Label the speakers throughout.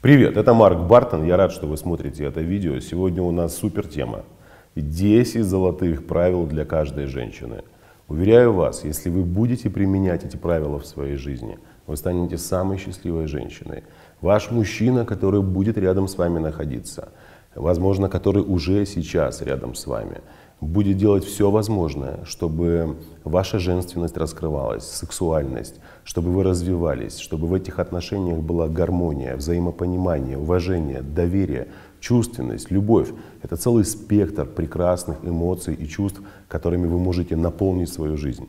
Speaker 1: Привет, это Марк Бартон. Я рад, что вы смотрите это видео. Сегодня у нас супер тема. 10 золотых правил для каждой женщины. Уверяю вас, если вы будете применять эти правила в своей жизни, вы станете самой счастливой женщиной. Ваш мужчина, который будет рядом с вами находиться, возможно, который уже сейчас рядом с вами, будет делать все возможное, чтобы ваша женственность раскрывалась, сексуальность, чтобы вы развивались, чтобы в этих отношениях была гармония, взаимопонимание, уважение, доверие, чувственность, любовь. Это целый спектр прекрасных эмоций и чувств, которыми вы можете наполнить свою жизнь,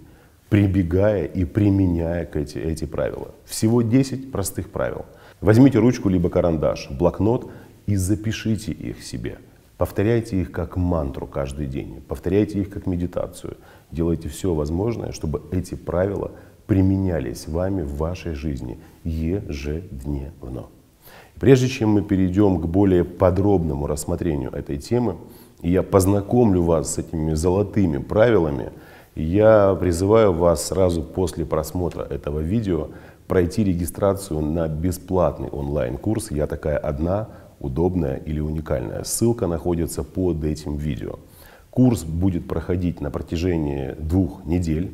Speaker 1: прибегая и применяя эти, эти правила. Всего 10 простых правил. Возьмите ручку либо карандаш, блокнот и запишите их себе – Повторяйте их как мантру каждый день, повторяйте их как медитацию. Делайте все возможное, чтобы эти правила применялись вами в вашей жизни ежедневно. Прежде чем мы перейдем к более подробному рассмотрению этой темы, и я познакомлю вас с этими золотыми правилами, я призываю вас сразу после просмотра этого видео пройти регистрацию на бесплатный онлайн-курс «Я такая одна» удобная или уникальная. Ссылка находится под этим видео. Курс будет проходить на протяжении двух недель,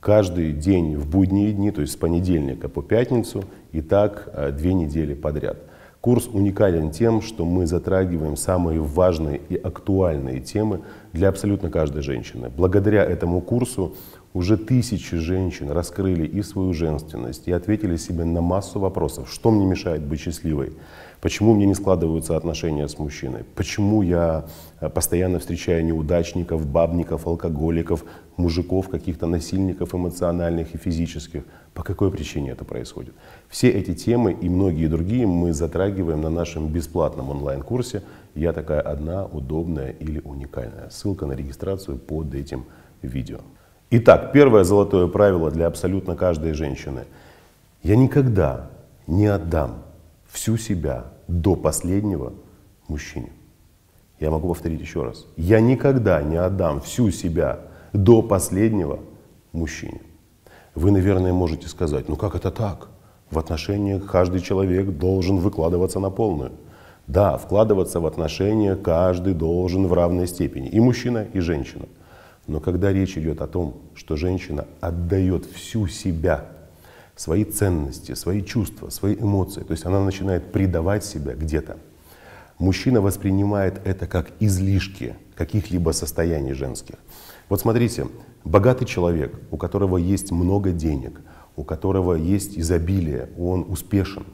Speaker 1: каждый день в будние дни, то есть с понедельника по пятницу, и так э, две недели подряд. Курс уникален тем, что мы затрагиваем самые важные и актуальные темы для абсолютно каждой женщины. Благодаря этому курсу уже тысячи женщин раскрыли и свою женственность, и ответили себе на массу вопросов, что мне мешает быть счастливой, почему мне не складываются отношения с мужчиной, почему я э, постоянно встречаю неудачников, бабников, алкоголиков, мужиков, каких-то насильников эмоциональных и физических, по какой причине это происходит. Все эти темы и многие другие мы затрагиваем на нашем бесплатном онлайн-курсе «Я такая одна, удобная или уникальная». Ссылка на регистрацию под этим видео. Итак, первое золотое правило для абсолютно каждой женщины. Я никогда не отдам всю себя до последнего мужчине. Я могу повторить еще раз. Я никогда не отдам всю себя до последнего мужчине. Вы, наверное, можете сказать, ну как это так? В отношениях каждый человек должен выкладываться на полную. Да, вкладываться в отношения каждый должен в равной степени. И мужчина, и женщина. Но когда речь идет о том, что женщина отдает всю себя, свои ценности, свои чувства, свои эмоции, то есть она начинает предавать себя где-то, мужчина воспринимает это как излишки каких-либо состояний женских. Вот смотрите, богатый человек, у которого есть много денег, у которого есть изобилие, он успешен,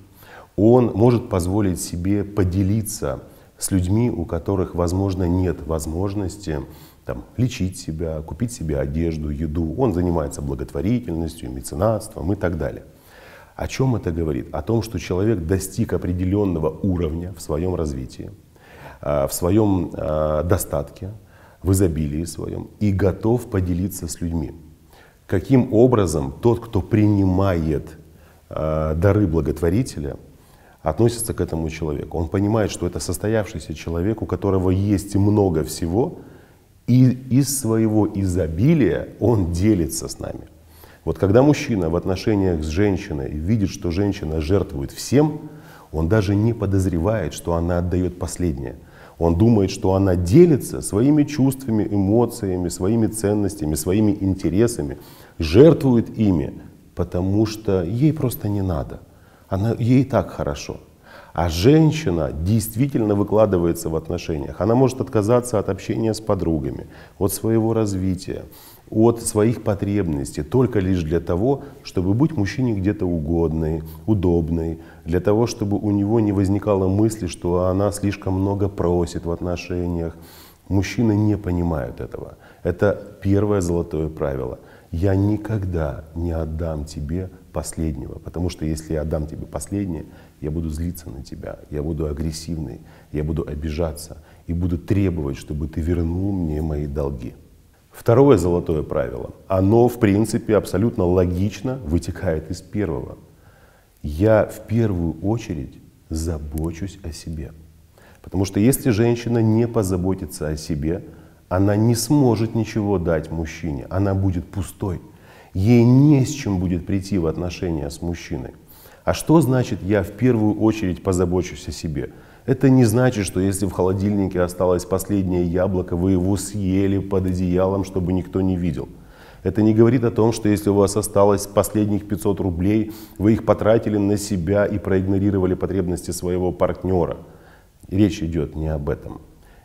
Speaker 1: он может позволить себе поделиться с людьми, у которых, возможно, нет возможности там, лечить себя, купить себе одежду, еду. Он занимается благотворительностью, меценатством и так далее. О чем это говорит? О том, что человек достиг определенного уровня в своем развитии, а, в своем а, достатке, в изобилии своем и готов поделиться с людьми. Каким образом тот, кто принимает а, дары благотворителя, относится к этому человеку? Он понимает, что это состоявшийся человек, у которого есть много всего, и из своего изобилия он делится с нами. Вот когда мужчина в отношениях с женщиной видит, что женщина жертвует всем, он даже не подозревает, что она отдает последнее. Он думает, что она делится своими чувствами, эмоциями, своими ценностями, своими интересами, жертвует ими, потому что ей просто не надо. Она, ей так хорошо. А женщина действительно выкладывается в отношениях. Она может отказаться от общения с подругами, от своего развития, от своих потребностей, только лишь для того, чтобы быть мужчине где-то угодной, удобной, для того, чтобы у него не возникало мысли, что она слишком много просит в отношениях. Мужчины не понимают этого. Это первое золотое правило. Я никогда не отдам тебе последнего, потому что если я отдам тебе последнее, я буду злиться на тебя, я буду агрессивный, я буду обижаться и буду требовать, чтобы ты вернул мне мои долги. Второе золотое правило, оно в принципе абсолютно логично вытекает из первого. Я в первую очередь забочусь о себе. Потому что если женщина не позаботится о себе, она не сможет ничего дать мужчине, она будет пустой. Ей не с чем будет прийти в отношения с мужчиной. А что значит «я в первую очередь позабочусь о себе»? Это не значит, что если в холодильнике осталось последнее яблоко, вы его съели под одеялом, чтобы никто не видел. Это не говорит о том, что если у вас осталось последних 500 рублей, вы их потратили на себя и проигнорировали потребности своего партнера. Речь идет не об этом.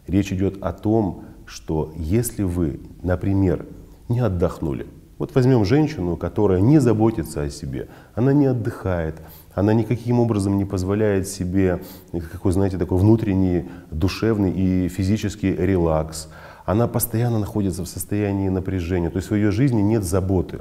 Speaker 1: Речь идет о том, что если вы, например, не отдохнули, вот возьмем женщину, которая не заботится о себе, она не отдыхает, она никаким образом не позволяет себе какой, знаете, такой внутренний, душевный и физический релакс. Она постоянно находится в состоянии напряжения, то есть в ее жизни нет заботы.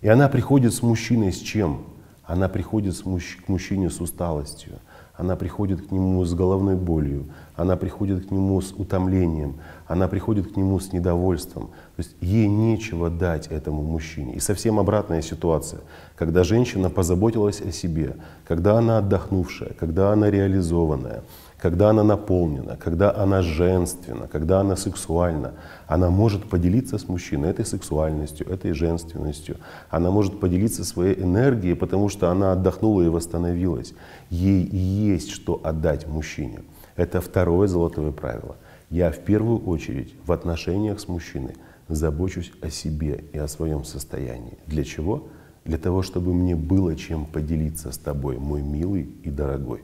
Speaker 1: И она приходит с мужчиной с чем? Она приходит с мужч... к мужчине с усталостью, она приходит к нему с головной болью, она приходит к нему с утомлением, она приходит к нему с недовольством. Есть ей нечего дать этому мужчине. И совсем обратная ситуация, когда женщина позаботилась о себе, когда она отдохнувшая, когда она реализованная, когда она наполнена, когда она женственна, когда она сексуальна, она может поделиться с мужчиной этой сексуальностью, этой женственностью. Она может поделиться своей энергией, потому что она отдохнула и восстановилась. Ей есть что отдать мужчине. Это второе золотое правило. Я в первую очередь в отношениях с мужчиной забочусь о себе и о своем состоянии. Для чего? Для того, чтобы мне было чем поделиться с тобой, мой милый и дорогой.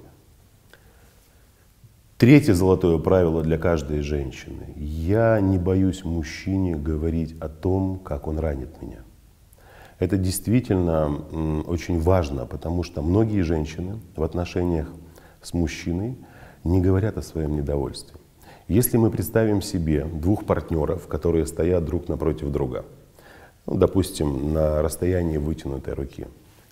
Speaker 1: Третье золотое правило для каждой женщины. Я не боюсь мужчине говорить о том, как он ранит меня. Это действительно очень важно, потому что многие женщины в отношениях с мужчиной не говорят о своем недовольстве. Если мы представим себе двух партнеров, которые стоят друг напротив друга, ну, допустим, на расстоянии вытянутой руки,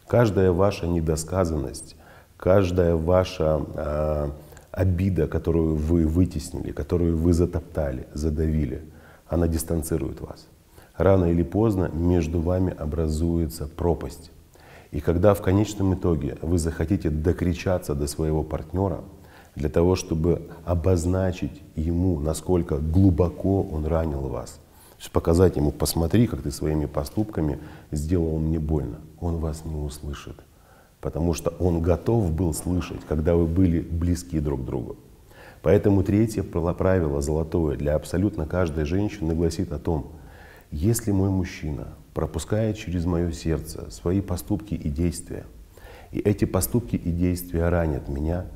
Speaker 1: каждая ваша недосказанность, каждая ваша э, обида, которую вы вытеснили, которую вы затоптали, задавили, она дистанцирует вас. Рано или поздно между вами образуется пропасть. И когда в конечном итоге вы захотите докричаться до своего партнера, для того, чтобы обозначить ему, насколько глубоко он ранил вас, показать ему, посмотри, как ты своими поступками сделал мне больно, он вас не услышит потому что он готов был слышать, когда вы были близки друг к другу. Поэтому третье правило золотое для абсолютно каждой женщины гласит о том, если мой мужчина пропускает через мое сердце свои поступки и действия, и эти поступки и действия ранят меня,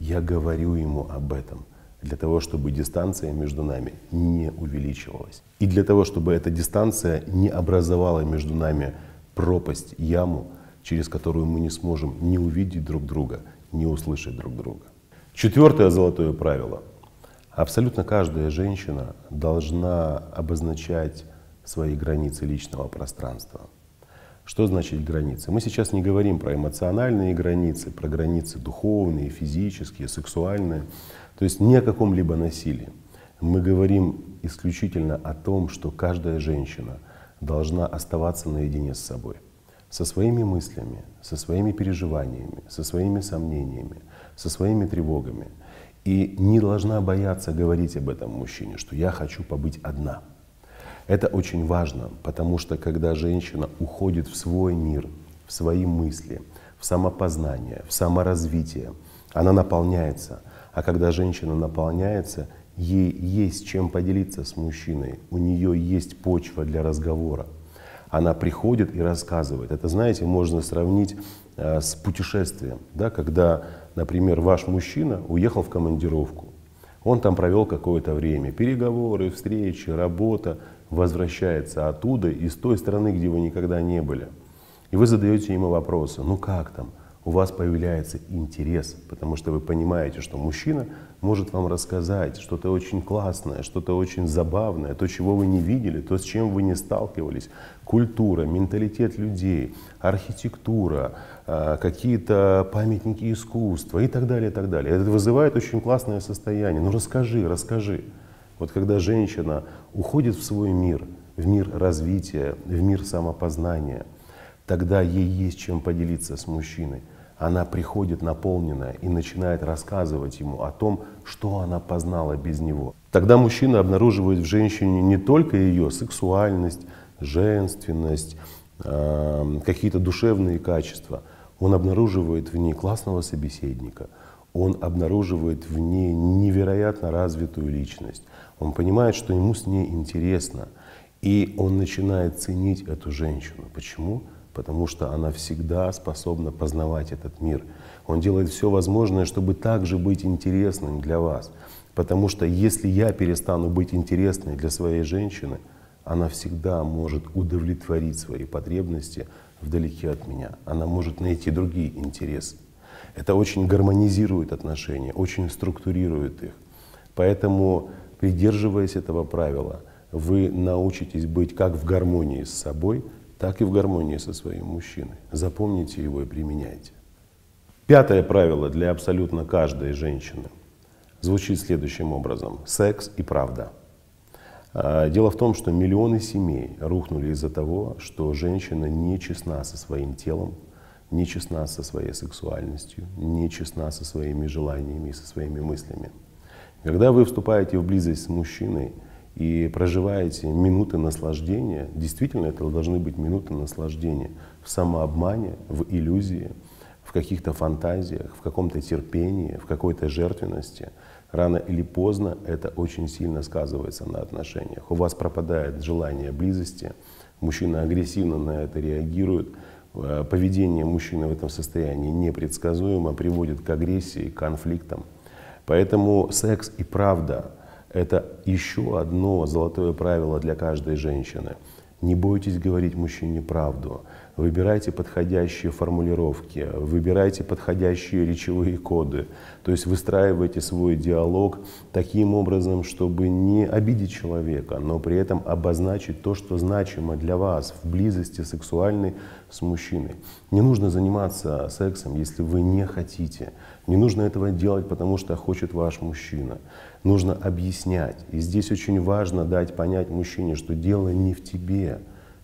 Speaker 1: я говорю ему об этом для того, чтобы дистанция между нами не увеличивалась. И для того, чтобы эта дистанция не образовала между нами пропасть, яму, через которую мы не сможем не увидеть друг друга, не услышать друг друга. Четвертое золотое правило. Абсолютно каждая женщина должна обозначать свои границы личного пространства. Что значит границы? Мы сейчас не говорим про эмоциональные границы, про границы духовные, физические, сексуальные, то есть ни о каком-либо насилии. Мы говорим исключительно о том, что каждая женщина должна оставаться наедине с собой – со своими мыслями, со своими переживаниями, со своими сомнениями, со своими тревогами. И не должна бояться говорить об этом мужчине, что я хочу побыть одна. Это очень важно, потому что когда женщина уходит в свой мир, в свои мысли, в самопознание, в саморазвитие, она наполняется. А когда женщина наполняется, ей есть чем поделиться с мужчиной, у нее есть почва для разговора она приходит и рассказывает. Это, знаете, можно сравнить э, с путешествием, да, когда, например, ваш мужчина уехал в командировку, он там провел какое-то время, переговоры, встречи, работа, возвращается оттуда, из той страны, где вы никогда не были. И вы задаете ему вопросы, ну как там, у вас появляется интерес, потому что вы понимаете, что мужчина может вам рассказать что-то очень классное, что-то очень забавное, то, чего вы не видели, то, с чем вы не сталкивались. Культура, менталитет людей, архитектура, а, какие-то памятники искусства и так далее, и так далее. Это вызывает очень классное состояние. Ну расскажи, расскажи. Вот когда женщина уходит в свой мир, в мир развития, в мир самопознания – тогда ей есть чем поделиться с мужчиной. Она приходит наполненная и начинает рассказывать ему о том, что она познала без него. Тогда мужчина обнаруживает в женщине не только ее сексуальность, женственность, э, какие-то душевные качества. Он обнаруживает в ней классного собеседника, он обнаруживает в ней невероятно развитую личность. Он понимает, что ему с ней интересно, и он начинает ценить эту женщину. Почему? Потому что она всегда способна познавать этот мир. Он делает все возможное, чтобы также быть интересным для вас. Потому что если я перестану быть интересной для своей женщины, она всегда может удовлетворить свои потребности вдалеке от меня. Она может найти другие интересы. Это очень гармонизирует отношения, очень структурирует их. Поэтому, придерживаясь этого правила, вы научитесь быть как в гармонии с собой, так и в гармонии со своим мужчиной. Запомните его и применяйте. Пятое правило для абсолютно каждой женщины звучит следующим образом. Секс и правда. А, дело в том, что миллионы семей рухнули из-за того, что женщина не честна со своим телом, не честна со своей сексуальностью, не честна со своими желаниями и со своими мыслями. Когда вы вступаете в близость с мужчиной и проживаете минуты наслаждения, действительно это должны быть минуты наслаждения в самообмане, в иллюзии, в каких-то фантазиях, в каком-то терпении, в какой-то жертвенности, рано или поздно это очень сильно сказывается на отношениях. У вас пропадает желание близости, мужчина агрессивно на это реагирует, поведение мужчины в этом состоянии непредсказуемо, приводит к агрессии, к конфликтам. Поэтому секс и правда – это еще одно золотое правило для каждой женщины. Не бойтесь говорить мужчине правду. Выбирайте подходящие формулировки, выбирайте подходящие речевые коды. То есть выстраивайте свой диалог таким образом, чтобы не обидеть человека, но при этом обозначить то, что значимо для вас в близости сексуальной с мужчиной. Не нужно заниматься сексом, если вы не хотите. Не нужно этого делать, потому что хочет ваш мужчина. Нужно объяснять. И здесь очень важно дать понять мужчине, что дело не в тебе,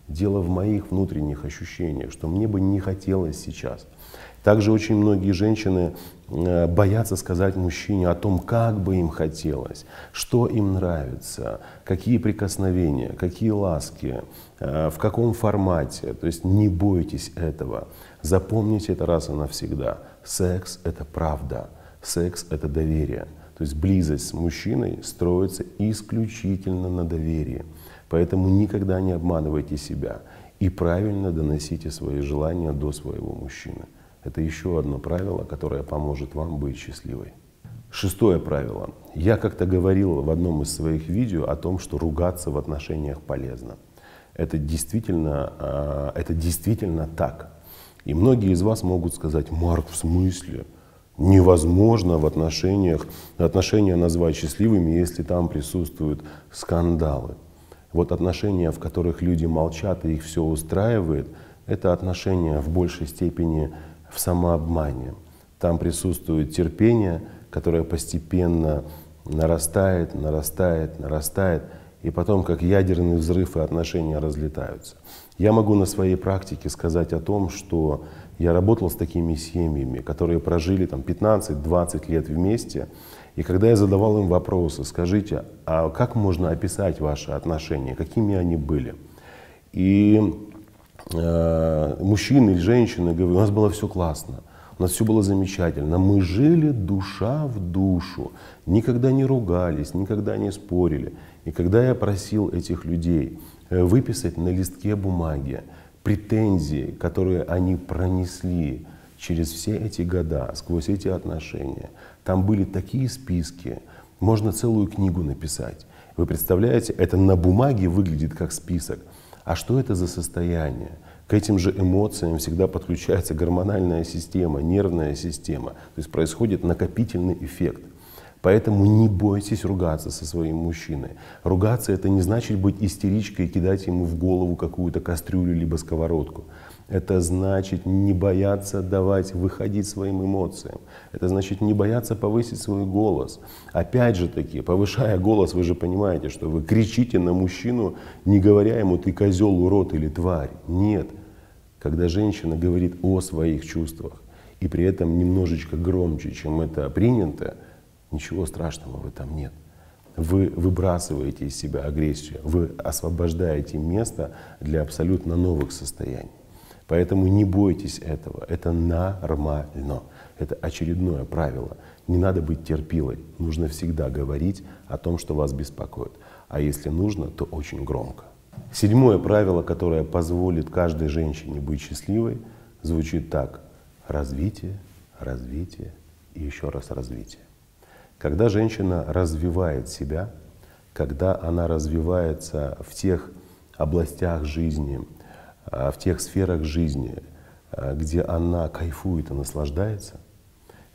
Speaker 1: Дело в моих внутренних ощущениях, что мне бы не хотелось сейчас. Также очень многие женщины э, боятся сказать мужчине о том, как бы им хотелось, что им нравится, какие прикосновения, какие ласки, э, в каком формате. То есть не бойтесь этого. Запомните это раз и навсегда. Секс — это правда. Секс — это доверие. То есть близость с мужчиной строится исключительно на доверии. Поэтому никогда не обманывайте себя и правильно доносите свои желания до своего мужчины. Это еще одно правило, которое поможет вам быть счастливой. Шестое правило. Я как-то говорил в одном из своих видео о том, что ругаться в отношениях полезно. Это действительно, а, это действительно так. И многие из вас могут сказать, Марк, в смысле? Невозможно в отношениях, отношения назвать счастливыми, если там присутствуют скандалы. Вот отношения, в которых люди молчат и их все устраивает, это отношения в большей степени в самообмане. Там присутствует терпение, которое постепенно нарастает, нарастает, нарастает, и потом, как ядерный взрыв, и отношения разлетаются. Я могу на своей практике сказать о том, что я работал с такими семьями, которые прожили там 15-20 лет вместе, и когда я задавал им вопросы, скажите, а как можно описать ваши отношения, какими они были? И э, мужчины или женщины говорят, у нас было все классно, у нас все было замечательно, мы жили душа в душу, никогда не ругались, никогда не спорили. И когда я просил этих людей э, выписать на листке бумаги претензии, которые они пронесли через все эти года, сквозь эти отношения, там были такие списки, можно целую книгу написать. Вы представляете, это на бумаге выглядит как список. А что это за состояние? К этим же эмоциям всегда подключается гормональная система, нервная система. То есть происходит накопительный эффект. Поэтому не бойтесь ругаться со своим мужчиной. Ругаться это не значит быть истеричкой и кидать ему в голову какую-то кастрюлю либо сковородку. Это значит не бояться давать выходить своим эмоциям. Это значит не бояться повысить свой голос. Опять же таки, повышая голос, вы же понимаете, что вы кричите на мужчину, не говоря ему «ты козел, урод или тварь». Нет. Когда женщина говорит о своих чувствах, и при этом немножечко громче, чем это принято, ничего страшного в этом нет. Вы выбрасываете из себя агрессию, вы освобождаете место для абсолютно новых состояний. Поэтому не бойтесь этого. Это нормально. Это очередное правило. Не надо быть терпилой. Нужно всегда говорить о том, что вас беспокоит. А если нужно, то очень громко. Седьмое правило, которое позволит каждой женщине быть счастливой, звучит так. Развитие, развитие и еще раз развитие. Когда женщина развивает себя, когда она развивается в тех областях жизни, а, в тех сферах жизни, а, где она кайфует и наслаждается,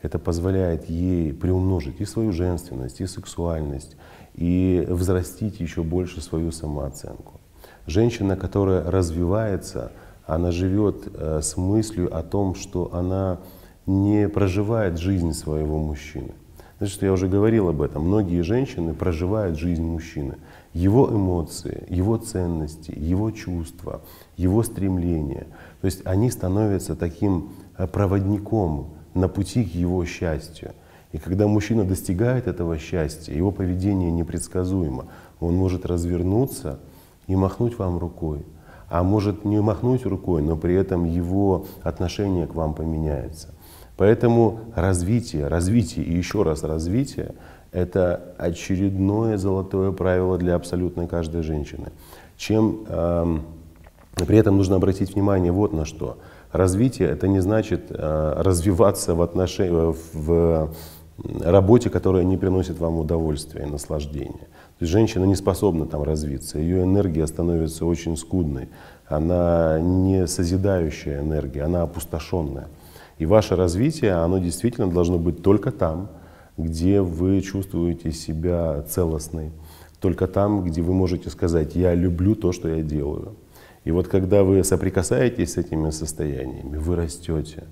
Speaker 1: это позволяет ей приумножить и свою женственность, и сексуальность, и взрастить еще больше свою самооценку. Женщина, которая развивается, она живет э, с мыслью о том, что она не проживает жизнь своего мужчины. Значит, я уже говорил об этом. Многие женщины проживают жизнь мужчины. Его эмоции, его ценности, его чувства, его стремления. То есть они становятся таким э, проводником на пути к его счастью. И когда мужчина достигает этого счастья, его поведение непредсказуемо. Он может развернуться и махнуть вам рукой. А может не махнуть рукой, но при этом его отношение к вам поменяется. Поэтому развитие, развитие и еще раз развитие – это очередное золотое правило для абсолютно каждой женщины. Чем э, при этом нужно обратить внимание вот на что. Развитие – это не значит э, развиваться в, отношении, в работе, которая не приносит вам удовольствия и наслаждения. То есть женщина не способна там развиться, ее энергия становится очень скудной, она не созидающая энергия, она опустошенная. И ваше развитие, оно действительно должно быть только там, где вы чувствуете себя целостной, только там, где вы можете сказать, я люблю то, что я делаю. И вот когда вы соприкасаетесь с этими состояниями, вы растете,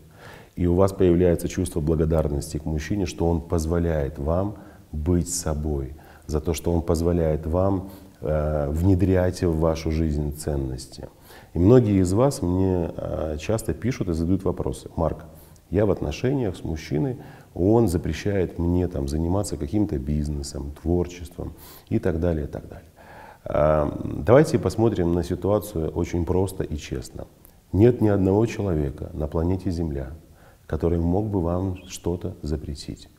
Speaker 1: и у вас появляется чувство благодарности к мужчине, что он позволяет вам быть собой, за то, что он позволяет вам э, внедрять в вашу жизнь ценности. И многие из вас мне э, часто пишут и задают вопросы. Марк, я в отношениях с мужчиной, он запрещает мне там, заниматься каким-то бизнесом, творчеством и так далее, и так далее. Давайте посмотрим на ситуацию очень просто и честно. Нет ни одного человека на планете Земля, который мог бы вам что-то запретить.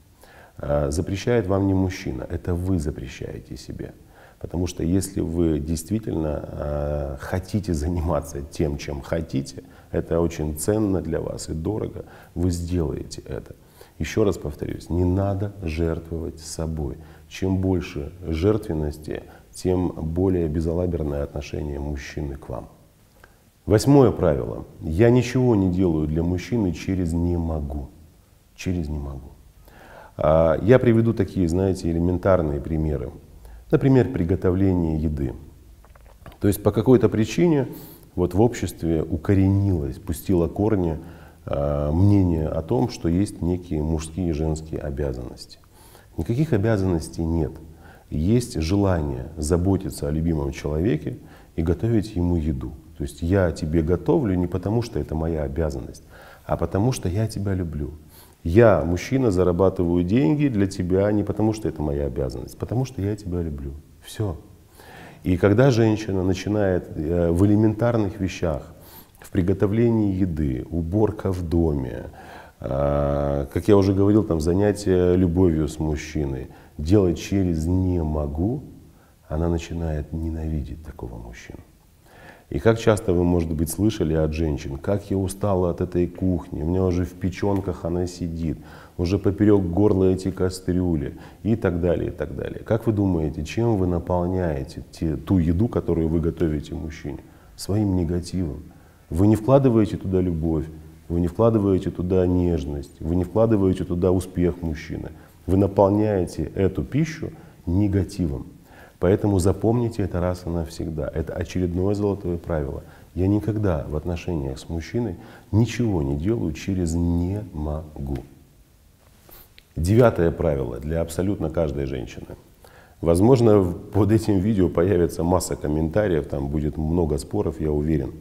Speaker 1: А, запрещает вам не мужчина, это вы запрещаете себе. Потому что если вы действительно э, хотите заниматься тем, чем хотите, это очень ценно для вас и дорого, вы сделаете это. Еще раз повторюсь, не надо жертвовать собой. Чем больше жертвенности, тем более безалаберное отношение мужчины к вам. Восьмое правило. Я ничего не делаю для мужчины через «не могу». Через «не могу». А, я приведу такие, знаете, элементарные примеры. Например, приготовление еды. То есть по какой-то причине вот в обществе укоренилось, пустило корни а, мнение о том, что есть некие мужские и женские обязанности. Никаких обязанностей нет. Есть желание заботиться о любимом человеке и готовить ему еду. То есть я тебе готовлю не потому, что это моя обязанность, а потому, что я тебя люблю. Я, мужчина, зарабатываю деньги для тебя не потому, что это моя обязанность, потому что я тебя люблю. Все. И когда женщина начинает э, в элементарных вещах, в приготовлении еды, уборка в доме, э, как я уже говорил, там занятия любовью с мужчиной, делать через «не могу», она начинает ненавидеть такого мужчину. И как часто вы, может быть, слышали от женщин, как я устала от этой кухни, у меня уже в печенках она сидит, уже поперек горла эти кастрюли и так далее, и так далее. Как вы думаете, чем вы наполняете те, ту еду, которую вы готовите мужчине? Своим негативом. Вы не вкладываете туда любовь, вы не вкладываете туда нежность, вы не вкладываете туда успех мужчины. Вы наполняете эту пищу негативом. Поэтому запомните это раз и навсегда. Это очередное золотое правило. Я никогда в отношениях с мужчиной ничего не делаю через «не могу». Девятое правило для абсолютно каждой женщины. Возможно, под этим видео появится масса комментариев, там будет много споров, я уверен.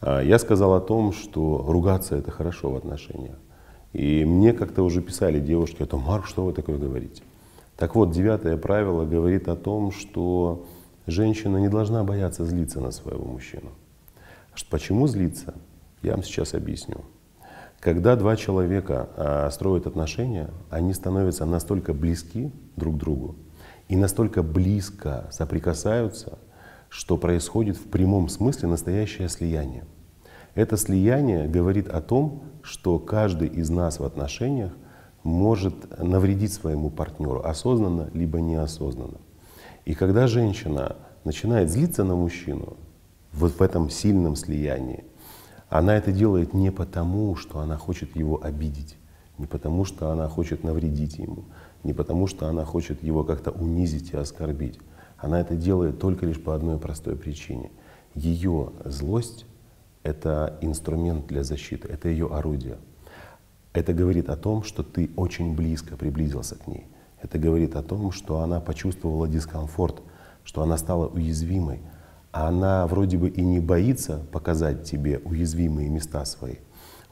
Speaker 1: А, я сказал о том, что ругаться это хорошо в отношениях. И мне как-то уже писали девушки о том, Марк, что вы такое говорите? Так вот, девятое правило говорит о том, что женщина не должна бояться злиться на своего мужчину. Почему злиться? Я вам сейчас объясню. Когда два человека а, строят отношения, они становятся настолько близки друг к другу и настолько близко соприкасаются, что происходит в прямом смысле настоящее слияние. Это слияние говорит о том, что каждый из нас в отношениях может навредить своему партнеру осознанно либо неосознанно. И когда женщина начинает злиться на мужчину вот в этом сильном слиянии, она это делает не потому, что она хочет его обидеть, не потому, что она хочет навредить ему, не потому, что она хочет его как-то унизить и оскорбить. Она это делает только лишь по одной простой причине. Ее злость — это инструмент для защиты, это ее орудие. Это говорит о том, что ты очень близко приблизился к ней. Это говорит о том, что она почувствовала дискомфорт, что она стала уязвимой, а она вроде бы и не боится показать тебе уязвимые места свои,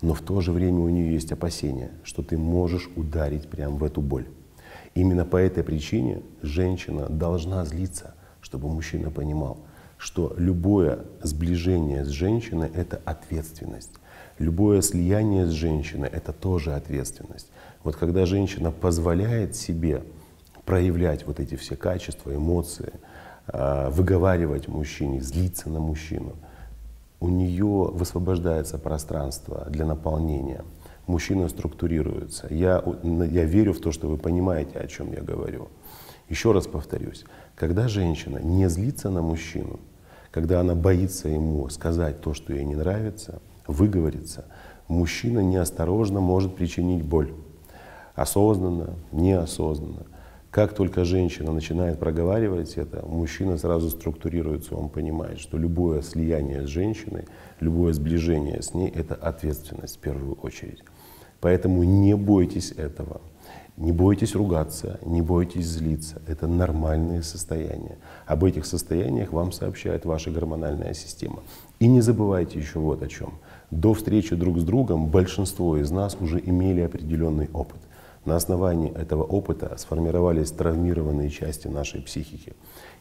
Speaker 1: но в то же время у нее есть опасения, что ты можешь ударить прямо в эту боль. Именно по этой причине женщина должна злиться, чтобы мужчина понимал, что любое сближение с женщиной — это ответственность. Любое слияние с женщиной — это тоже ответственность. Вот когда женщина позволяет себе проявлять вот эти все качества, эмоции — Э, выговаривать мужчине, злиться на мужчину. У нее высвобождается пространство для наполнения. Мужчина структурируется. Я, я верю в то, что вы понимаете, о чем я говорю. Еще раз повторюсь, когда женщина не злится на мужчину, когда она боится ему сказать то, что ей не нравится, выговориться, мужчина неосторожно может причинить боль. Осознанно, неосознанно. Как только женщина начинает проговаривать это, мужчина сразу структурируется, он понимает, что любое слияние с женщиной, любое сближение с ней — это ответственность в первую очередь. Поэтому не бойтесь этого. Не бойтесь ругаться, не бойтесь злиться. Это нормальные состояния. Об этих состояниях вам сообщает ваша гормональная система. И не забывайте еще вот о чем. До встречи друг с другом большинство из нас уже имели определенный опыт. На основании этого опыта сформировались травмированные части нашей психики.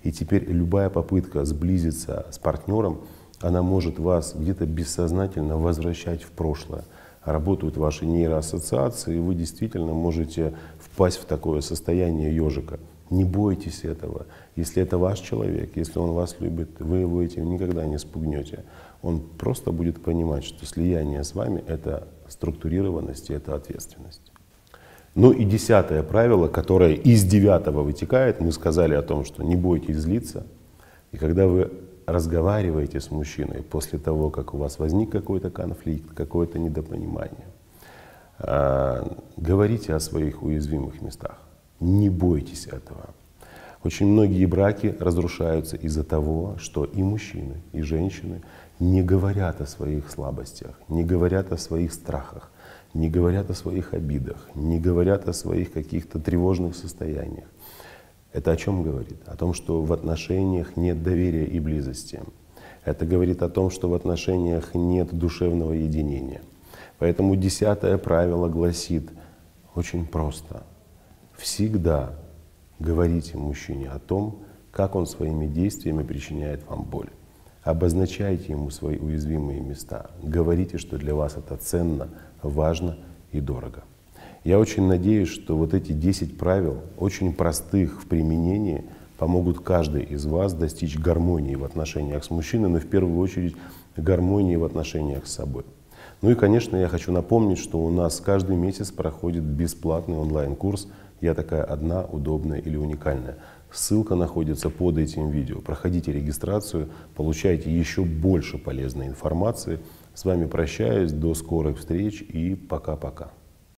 Speaker 1: И теперь любая попытка сблизиться с партнером, она может вас где-то бессознательно возвращать в прошлое. Работают ваши нейроассоциации, и вы действительно можете впасть в такое состояние ежика. Не бойтесь этого. Если это ваш человек, если он вас любит, вы его этим никогда не спугнете. Он просто будет понимать, что слияние с вами — это структурированность и это ответственность. Ну и десятое правило, которое из девятого вытекает, мы сказали о том, что не бойтесь злиться. И когда вы разговариваете с мужчиной после того, как у вас возник какой-то конфликт, какое-то недопонимание, а, говорите о своих уязвимых местах. Не бойтесь этого. Очень многие браки разрушаются из-за того, что и мужчины, и женщины не говорят о своих слабостях, не говорят о своих страхах, не говорят о своих обидах, не говорят о своих каких-то тревожных состояниях. Это о чем говорит? О том, что в отношениях нет доверия и близости. Это говорит о том, что в отношениях нет душевного единения. Поэтому десятое правило гласит очень просто. Всегда говорите мужчине о том, как он своими действиями причиняет вам боль. Обозначайте ему свои уязвимые места. Говорите, что для вас это ценно, важно и дорого. Я очень надеюсь, что вот эти 10 правил, очень простых в применении, помогут каждой из вас достичь гармонии в отношениях с мужчиной, но в первую очередь гармонии в отношениях с собой. Ну и, конечно, я хочу напомнить, что у нас каждый месяц проходит бесплатный онлайн-курс «Я такая одна, удобная или уникальная». Ссылка находится под этим видео. Проходите регистрацию, получайте еще больше полезной информации. С вами прощаюсь, до скорых встреч и пока-пока.